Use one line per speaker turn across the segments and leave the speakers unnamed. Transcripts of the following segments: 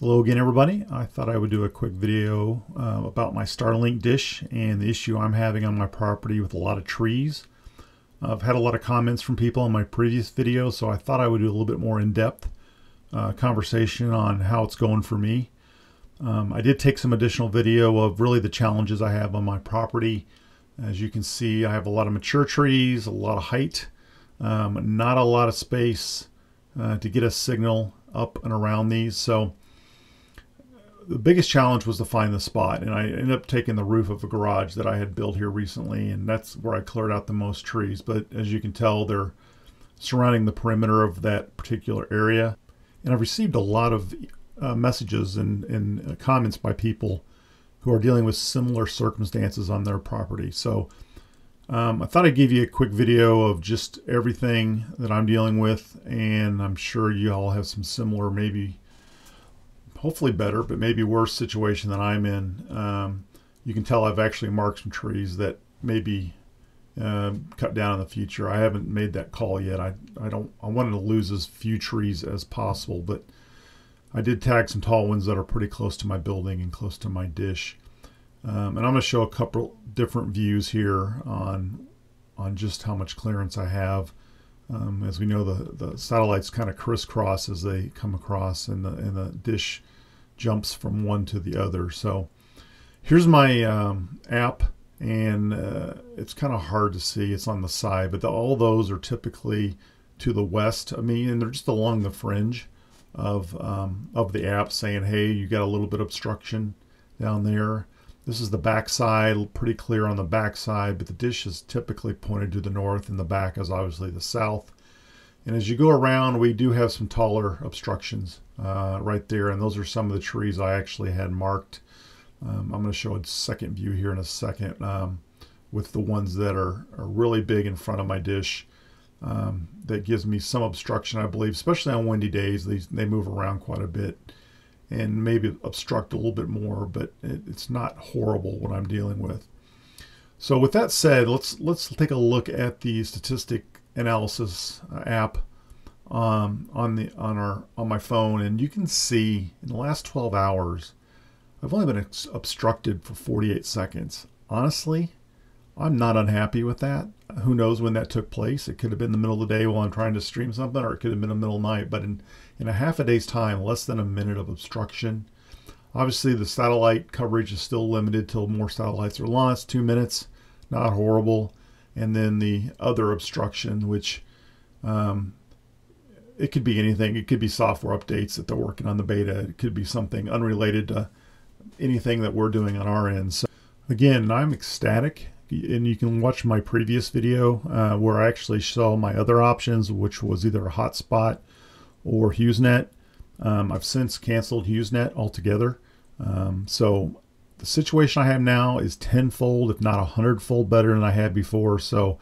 Hello again everybody. I thought I would do a quick video uh, about my Starlink dish and the issue I'm having on my property with a lot of trees. I've had a lot of comments from people on my previous video so I thought I would do a little bit more in-depth uh, conversation on how it's going for me. Um, I did take some additional video of really the challenges I have on my property. As you can see I have a lot of mature trees, a lot of height, um, not a lot of space uh, to get a signal up and around these so the biggest challenge was to find the spot and I ended up taking the roof of a garage that I had built here recently and that's where I cleared out the most trees. But as you can tell they're surrounding the perimeter of that particular area and I've received a lot of uh, messages and, and uh, comments by people who are dealing with similar circumstances on their property. So um, I thought I'd give you a quick video of just everything that I'm dealing with and I'm sure you all have some similar maybe hopefully better, but maybe worse situation than I'm in. Um, you can tell I've actually marked some trees that may be uh, cut down in the future. I haven't made that call yet. I, I don't. I wanted to lose as few trees as possible, but I did tag some tall ones that are pretty close to my building and close to my dish. Um, and I'm going to show a couple different views here on on just how much clearance I have. Um, as we know, the, the satellites kind of crisscross as they come across, and the, and the dish jumps from one to the other. So here's my um, app, and uh, it's kind of hard to see. It's on the side, but the, all those are typically to the west of me, and they're just along the fringe of um, of the app, saying, "Hey, you got a little bit of obstruction down there." This is the back side, pretty clear on the back side, but the dish is typically pointed to the north and the back is obviously the south. And as you go around, we do have some taller obstructions uh, right there. And those are some of the trees I actually had marked. Um, I'm going to show a second view here in a second um, with the ones that are, are really big in front of my dish. Um, that gives me some obstruction, I believe, especially on windy days. They, they move around quite a bit and maybe obstruct a little bit more, but it, it's not horrible what I'm dealing with. So with that said, let's let's take a look at the statistic analysis uh, app um, on the on our on my phone, and you can see in the last 12 hours, I've only been obstructed for 48 seconds. Honestly, I'm not unhappy with that. Who knows when that took place? It could have been the middle of the day while I'm trying to stream something, or it could have been the middle of the night. But in, in a half a day's time, less than a minute of obstruction. Obviously, the satellite coverage is still limited till more satellites are launched. Two minutes, not horrible. And then the other obstruction, which um, it could be anything. It could be software updates that they're working on the beta. It could be something unrelated to anything that we're doing on our end. So again, I'm ecstatic and you can watch my previous video uh, where I actually saw my other options, which was either a hotspot or HughesNet. Um, I've since canceled HughesNet altogether. Um, so the situation I have now is tenfold, if not a hundredfold better than I had before. So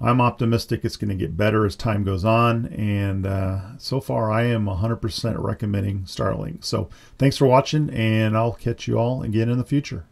I'm optimistic it's going to get better as time goes on. And uh, so far, I am 100% recommending Starlink. So thanks for watching, and I'll catch you all again in the future.